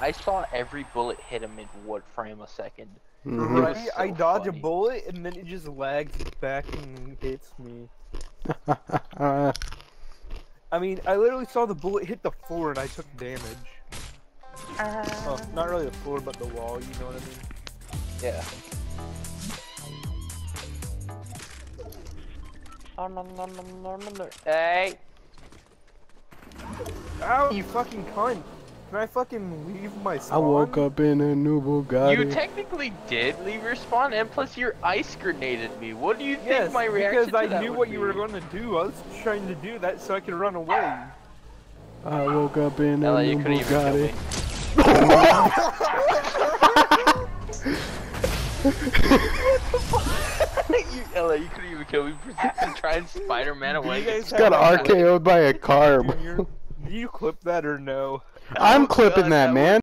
I saw every bullet hit him in what frame a second. Mhm. It I, I dodge funny. a bullet and then it just lags back and hits me. Uh, I mean, I literally saw the bullet hit the floor and I took damage. Oh, not really the floor, but the wall. You know what I mean? Yeah. Oh, no, no, no, no, no, no. Hey! Ow, you fucking cunt! Can I fucking leave my spawn? I woke up in a new Bugatti. You technically did leave your spawn, and plus you ice grenaded me. What do you think Yes, my reaction because I that knew would what you were going to do. I was trying to do that so I could run away. I woke up in a Ella, you new couldn't even kill me. Bugatti. you, Ella, you couldn't even kill me. Persistent trying Spider-Man away. guys It's Got a- RKO'd by a car. Bro. Junior, do you clip that or no? I'm Oh, clipping that man.